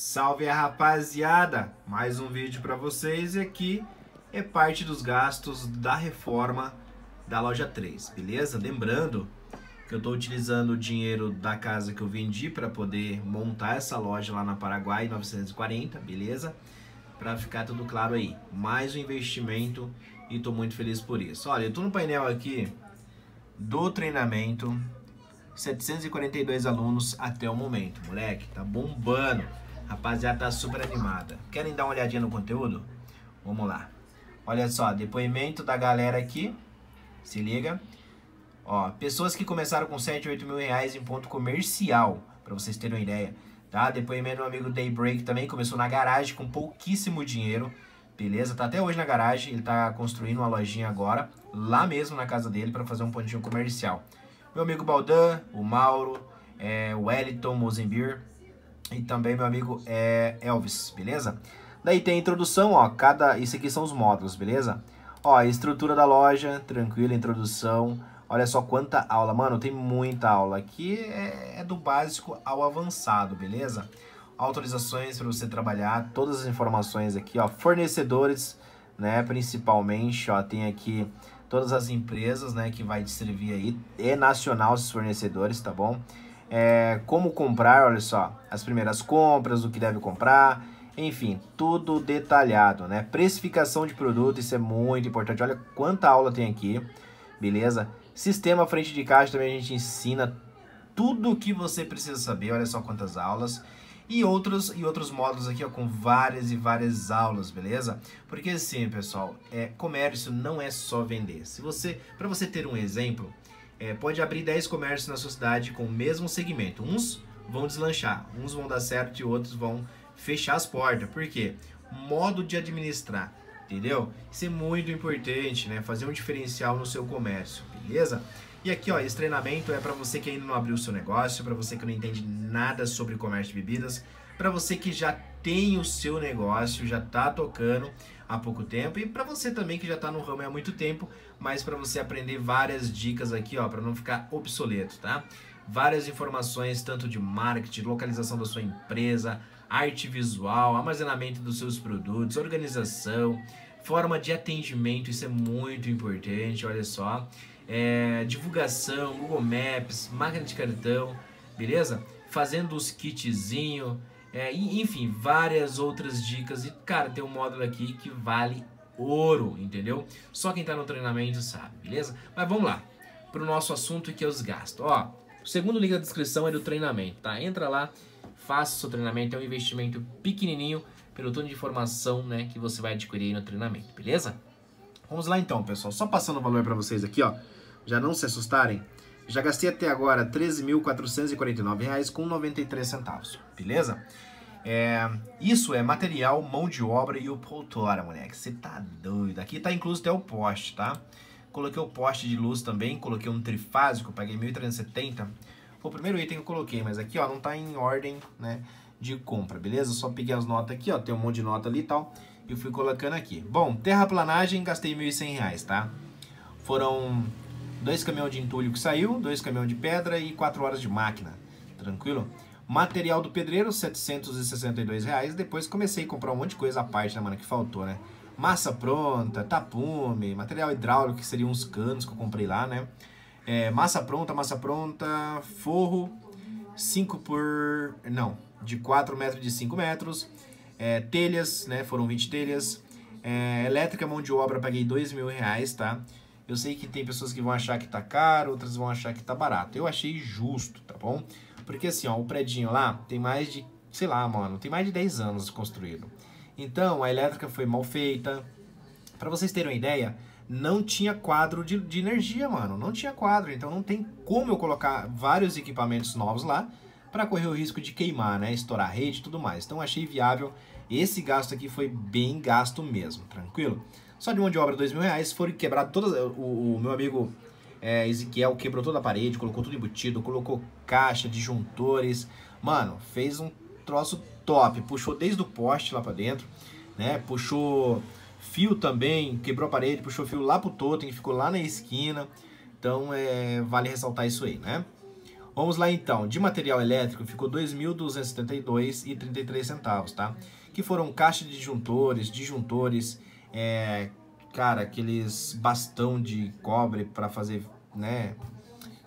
Salve a rapaziada! Mais um vídeo para vocês e aqui é parte dos gastos da reforma da loja 3, beleza? Lembrando que eu estou utilizando o dinheiro da casa que eu vendi para poder montar essa loja lá na Paraguai 940, beleza? Para ficar tudo claro aí. Mais um investimento e estou muito feliz por isso. Olha, eu estou no painel aqui do treinamento 742 alunos até o momento, moleque, tá bombando. Rapaziada, tá super animada. Querem dar uma olhadinha no conteúdo? Vamos lá. Olha só, depoimento da galera aqui. Se liga. Ó, pessoas que começaram com 7, 8 mil reais em ponto comercial, para vocês terem uma ideia. Tá? Depoimento do amigo Daybreak também, começou na garagem com pouquíssimo dinheiro. Beleza? Tá até hoje na garagem, ele tá construindo uma lojinha agora, lá mesmo na casa dele, para fazer um pontinho comercial. Meu amigo Baldan, o Mauro, é, o Wellington Mozembir, e também meu amigo é, Elvis, beleza? Daí tem a introdução, ó, cada, isso aqui são os módulos, beleza? Ó, estrutura da loja, tranquila, introdução, olha só quanta aula, mano, tem muita aula, aqui é, é do básico ao avançado, beleza? Autorizações para você trabalhar, todas as informações aqui, ó, fornecedores, né, principalmente, ó, tem aqui todas as empresas, né, que vai te servir aí, é nacional esses fornecedores, tá bom? É, como comprar, olha só, as primeiras compras, o que deve comprar, enfim, tudo detalhado, né? Precificação de produto, isso é muito importante. Olha quanta aula tem aqui, beleza? Sistema frente de caixa também a gente ensina tudo o que você precisa saber, olha só quantas aulas. E outros, e outros módulos aqui, ó, com várias e várias aulas, beleza? Porque assim, pessoal, é, comércio não é só vender. Se você, para você ter um exemplo, é, pode abrir 10 comércios na sua cidade com o mesmo segmento. Uns vão deslanchar, uns vão dar certo e outros vão fechar as portas. Por quê? Modo de administrar, entendeu? Isso é muito importante, né? Fazer um diferencial no seu comércio, beleza? E aqui, ó, esse treinamento é para você que ainda não abriu o seu negócio, para você que não entende nada sobre comércio de bebidas, para você que já tem o seu negócio, já está tocando há pouco tempo e para você também que já está no ramo há muito tempo, mas para você aprender várias dicas aqui, ó, para não ficar obsoleto, tá? Várias informações tanto de marketing, localização da sua empresa, arte visual, armazenamento dos seus produtos, organização, forma de atendimento, isso é muito importante, olha só. É, divulgação, Google Maps, máquina de cartão, beleza? Fazendo os kitzinho, é, enfim, várias outras dicas. E, cara, tem um módulo aqui que vale ouro, entendeu? Só quem tá no treinamento sabe, beleza? Mas vamos lá, pro nosso assunto que é os gastos. Ó, o segundo link da descrição é do treinamento, tá? Entra lá, faça o seu treinamento, é um investimento pequenininho pelo tanto de informação, né, que você vai adquirir no treinamento, beleza? Vamos lá então, pessoal. Só passando o valor para vocês aqui, ó. Já não se assustarem. Já gastei até agora R$ 13.449,93, beleza? É, isso é material, mão de obra e o poltora, moleque. Você tá doido. Aqui tá incluso até o poste, tá? Coloquei o poste de luz também, coloquei um trifásico, paguei 1.370. Foi o primeiro item que eu coloquei, mas aqui, ó, não tá em ordem, né, de compra, beleza? só peguei as notas aqui, ó, tem um monte de nota ali e tal, e fui colocando aqui. Bom, terraplanagem, gastei 1.100 reais, tá? Foram dois caminhões de entulho que saiu, dois caminhões de pedra e quatro horas de máquina. Tranquilo? Material do pedreiro, 762 reais. Depois comecei a comprar um monte de coisa à parte, né, mano, que faltou, né? Massa pronta, tapume, material hidráulico, que seriam uns canos que eu comprei lá, né? É, massa pronta, massa pronta, forro, 5 por... não, de 4 metros de 5 metros. É, telhas, né, foram 20 telhas. É, elétrica, mão de obra, paguei 2 mil reais, tá? Eu sei que tem pessoas que vão achar que tá caro, outras vão achar que tá barato. Eu achei justo, tá bom? Porque assim, ó, o predinho lá tem mais de, sei lá, mano, tem mais de 10 anos construído. Então, a elétrica foi mal feita. Para vocês terem uma ideia, não tinha quadro de, de energia, mano. Não tinha quadro, então não tem como eu colocar vários equipamentos novos lá para correr o risco de queimar, né? Estourar rede e tudo mais. Então achei viável. Esse gasto aqui foi bem gasto mesmo, tranquilo? Só de mão de obra, dois mil reais. Foram quebrados todas. O, o meu amigo é, Ezequiel quebrou toda a parede, colocou tudo embutido, colocou caixa, disjuntores. Mano, fez um troço top. Puxou desde o poste lá pra dentro, né? Puxou fio também, quebrou a parede, puxou fio lá pro totem, ficou lá na esquina. Então, é, vale ressaltar isso aí, né? Vamos lá então, de material elétrico ficou R$ 2.272,33 centavos, tá? Que foram caixa de disjuntores, disjuntores, é, cara, aqueles bastão de cobre para fazer, né?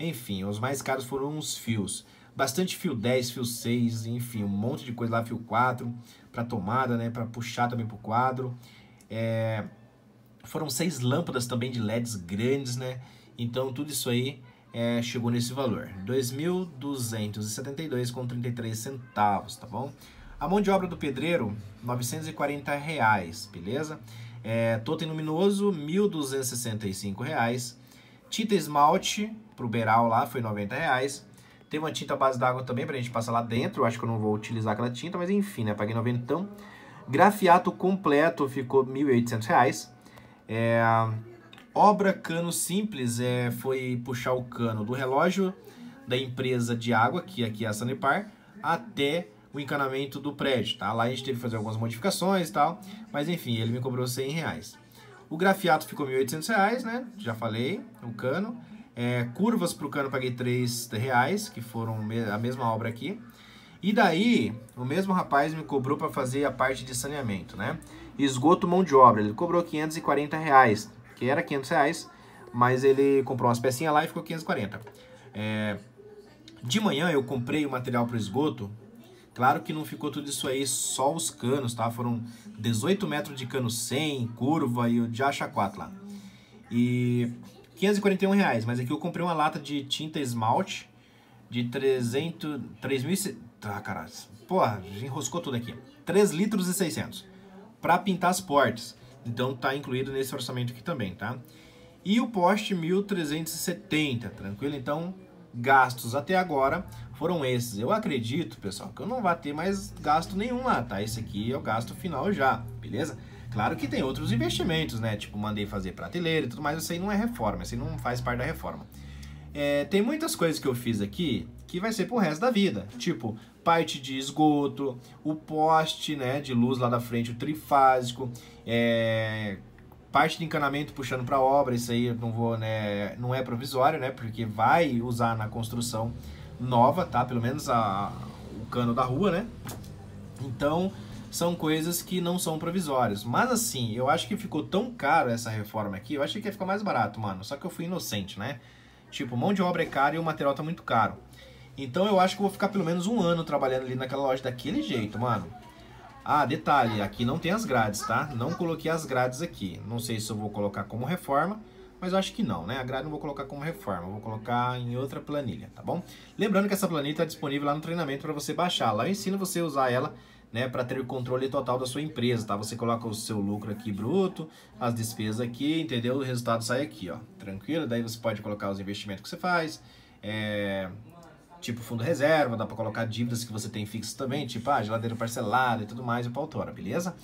Enfim, os mais caros foram os fios. Bastante fio 10, fio 6, enfim, um monte de coisa lá, fio 4 para tomada, né? Para puxar também pro quadro. É, foram seis lâmpadas também de LEDs grandes, né? Então tudo isso aí é, chegou nesse valor, R$ 2.272,33 centavos, tá bom? A mão de obra do pedreiro, 940 reais, beleza? É, totem luminoso, 1.265 reais. Tinta esmalte pro beral lá foi 90 reais. Tem uma tinta base d'água também pra gente passar lá dentro. Eu acho que eu não vou utilizar aquela tinta, mas enfim, né? Paguei 90 então. Grafiato completo ficou 1.800 reais. É, obra cano simples é, foi puxar o cano do relógio da empresa de água, que aqui é a Sanepar, até o encanamento do prédio, tá? Lá a gente teve que fazer algumas modificações e tal, mas enfim, ele me cobrou 100 reais. O grafiato ficou 1.800 reais, né? Já falei, o cano. É, curvas para o cano paguei 3 reais, que foram a mesma obra aqui. E daí, o mesmo rapaz me cobrou para fazer a parte de saneamento, né? Esgoto mão de obra, ele cobrou 540 reais, que era 500 reais, mas ele comprou umas pecinhas lá e ficou 540. É, de manhã eu comprei o material para esgoto Claro que não ficou tudo isso aí só os canos, tá? Foram 18 metros de cano 100, curva e o de acha 4 lá. E 541 reais, mas aqui eu comprei uma lata de tinta esmalte de 300, 3.000, ah, caralho, porra, enroscou tudo aqui. 3 litros e 600 para pintar as portas. Então tá incluído nesse orçamento aqui também, tá? E o poste 1370, tranquilo? Então gastos até agora foram esses. Eu acredito, pessoal, que eu não vou ter mais gasto nenhum lá, tá? Esse aqui é o gasto final já, beleza? Claro que tem outros investimentos, né? Tipo, mandei fazer prateleira e tudo mais, isso aí não é reforma, isso aí não faz parte da reforma. É, tem muitas coisas que eu fiz aqui que vai ser pro resto da vida. Tipo, parte de esgoto, o poste né, de luz lá da frente, o trifásico, é, parte de encanamento puxando para obra, isso aí não vou, né, não é provisório, né, porque vai usar na construção nova, tá? Pelo menos a, o cano da rua, né? Então, são coisas que não são provisórias. Mas assim, eu acho que ficou tão caro essa reforma aqui, eu achei que ia ficar mais barato, mano. Só que eu fui inocente, né? Tipo, mão de obra é cara e o material tá muito caro. Então eu acho que eu vou ficar pelo menos um ano trabalhando ali naquela loja daquele jeito, mano. Ah, detalhe, aqui não tem as grades, tá? Não coloquei as grades aqui. Não sei se eu vou colocar como reforma, mas eu acho que não, né? A grade não vou colocar como reforma, vou colocar em outra planilha, tá bom? Lembrando que essa planilha está disponível lá no treinamento para você baixar. Lá eu ensino você a usar ela né, para ter o controle total da sua empresa, tá? Você coloca o seu lucro aqui bruto, as despesas aqui, entendeu? O resultado sai aqui, ó, tranquilo? Daí você pode colocar os investimentos que você faz, é, tipo fundo reserva, dá para colocar dívidas que você tem fixas também, tipo ah, geladeira parcelada e tudo mais e para autora, beleza?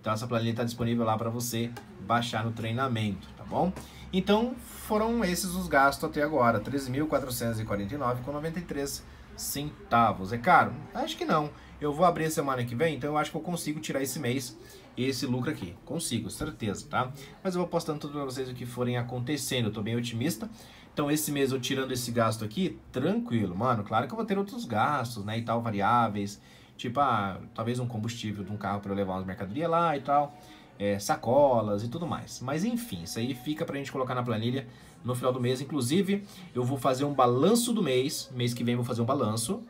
Então essa planilha está disponível lá para você baixar no treinamento, tá bom? Então foram esses os gastos até agora, 13.449,93 centavos. É caro? Acho que não. Eu vou abrir semana que vem, então eu acho que eu consigo tirar esse mês esse lucro aqui. Consigo, certeza, tá? Mas eu vou postando tudo para vocês o que forem acontecendo. Eu tô bem otimista. Então esse mês eu tirando esse gasto aqui, tranquilo, mano. Claro que eu vou ter outros gastos, né, e tal, variáveis. Tipo, ah, talvez um combustível de um carro para eu levar umas mercadorias lá e tal. É, sacolas e tudo mais. Mas enfim, isso aí fica pra gente colocar na planilha no final do mês. Inclusive, eu vou fazer um balanço do mês. Mês que vem eu vou fazer um balanço.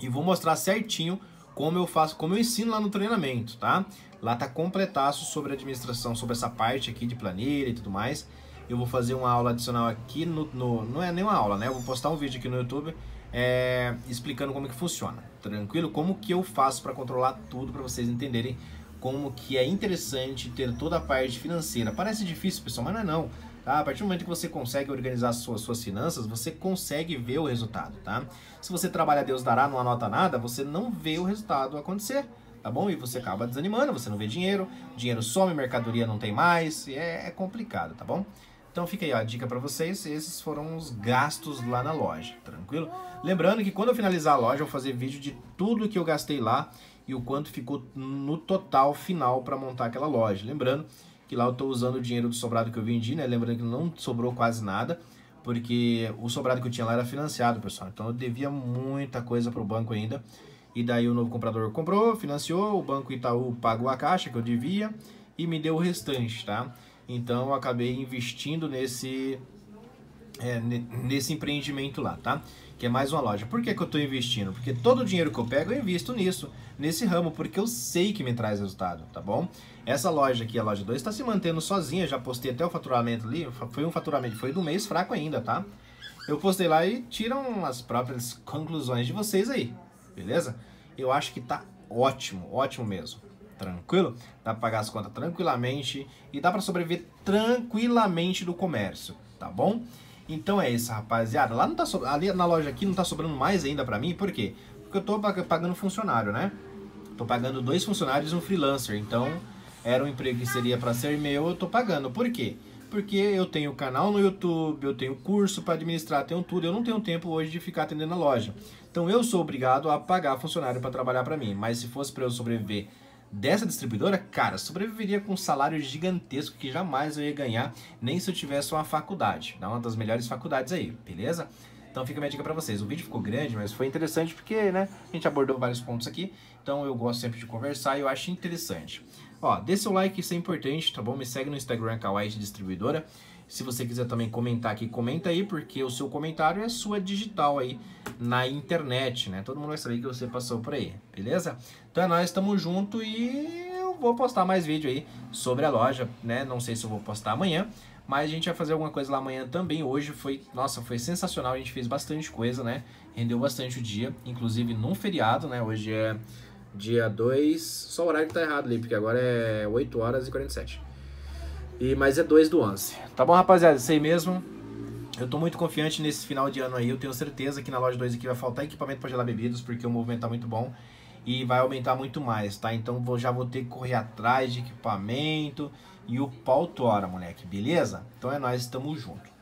E vou mostrar certinho como eu faço, como eu ensino lá no treinamento, tá? Lá tá completaço sobre administração, sobre essa parte aqui de planilha e tudo mais. Eu vou fazer uma aula adicional aqui no, no não é nem uma aula, né? Eu vou postar um vídeo aqui no YouTube é, explicando como que funciona, tranquilo? Como que eu faço para controlar tudo para vocês entenderem como que é interessante ter toda a parte financeira. Parece difícil, pessoal, mas não é não. Tá? A partir do momento que você consegue organizar as suas, suas finanças, você consegue ver o resultado, tá? Se você trabalha Deus dará, não anota nada, você não vê o resultado acontecer, tá bom? E você acaba desanimando, você não vê dinheiro, dinheiro some, mercadoria não tem mais, é, é complicado, tá bom? Então fica aí ó, a dica para vocês, esses foram os gastos lá na loja, tranquilo? Lembrando que quando eu finalizar a loja, eu vou fazer vídeo de tudo que eu gastei lá e o quanto ficou no total final para montar aquela loja. Lembrando que lá eu estou usando o dinheiro do sobrado que eu vendi, né? Lembrando que não sobrou quase nada, porque o sobrado que eu tinha lá era financiado, pessoal. Então eu devia muita coisa pro banco ainda. E daí o novo comprador comprou, financiou, o Banco Itaú pagou a caixa que eu devia e me deu o restante, tá? Então eu acabei investindo nesse, é, nesse empreendimento lá, tá? Que é mais uma loja. Por que, que eu estou investindo? Porque todo o dinheiro que eu pego eu invisto nisso, nesse ramo, porque eu sei que me traz resultado, tá bom? Essa loja aqui, a loja 2, está se mantendo sozinha, já postei até o faturamento ali, foi um faturamento, foi do mês fraco ainda, tá? Eu postei lá e tiram as próprias conclusões de vocês aí, beleza? Eu acho que tá ótimo, ótimo mesmo. Tranquilo? Dá para pagar as contas tranquilamente e dá para sobreviver tranquilamente do comércio, tá bom? Então é isso, rapaziada. Lá não tá so... ali na loja aqui não tá sobrando mais ainda para mim, por quê? Porque eu tô pagando funcionário, né? Tô pagando dois funcionários e um freelancer. Então, era um emprego que seria para ser meu, eu tô pagando. Por quê? Porque eu tenho canal no YouTube, eu tenho curso para administrar, tenho tudo. Eu não tenho tempo hoje de ficar atendendo a loja. Então eu sou obrigado a pagar funcionário para trabalhar para mim. Mas se fosse para eu sobreviver dessa distribuidora, cara, sobreviveria com um salário gigantesco que jamais eu ia ganhar, nem se eu tivesse uma faculdade. Uma das melhores faculdades aí, beleza? Então fica a minha dica para vocês. O vídeo ficou grande, mas foi interessante porque, né, a gente abordou vários pontos aqui. Então eu gosto sempre de conversar e eu acho interessante. Ó, dê seu like, isso é importante, tá bom? Me segue no Instagram, Kawaii Distribuidora. Se você quiser também comentar aqui, comenta aí, porque o seu comentário é sua digital aí na internet, né? Todo mundo vai saber que você passou por aí, beleza? Então é nós, estamos junto e eu vou postar mais vídeo aí sobre a loja, né? Não sei se eu vou postar amanhã, mas a gente vai fazer alguma coisa lá amanhã também. Hoje foi, nossa, foi sensacional, a gente fez bastante coisa, né? Rendeu bastante o dia, inclusive num feriado, né? Hoje é dia 2, só o horário que tá errado ali, porque agora é 8 horas e 47. E, mas é 2 do 11. Tá bom, rapaziada? Isso aí mesmo. Eu tô muito confiante nesse final de ano aí. Eu tenho certeza que na loja 2 aqui vai faltar equipamento para gelar bebidas, porque o movimento tá muito bom e vai aumentar muito mais, tá? Então vou, já vou ter que correr atrás de equipamento e o pau tora, moleque, beleza? Então é nós, estamos junto.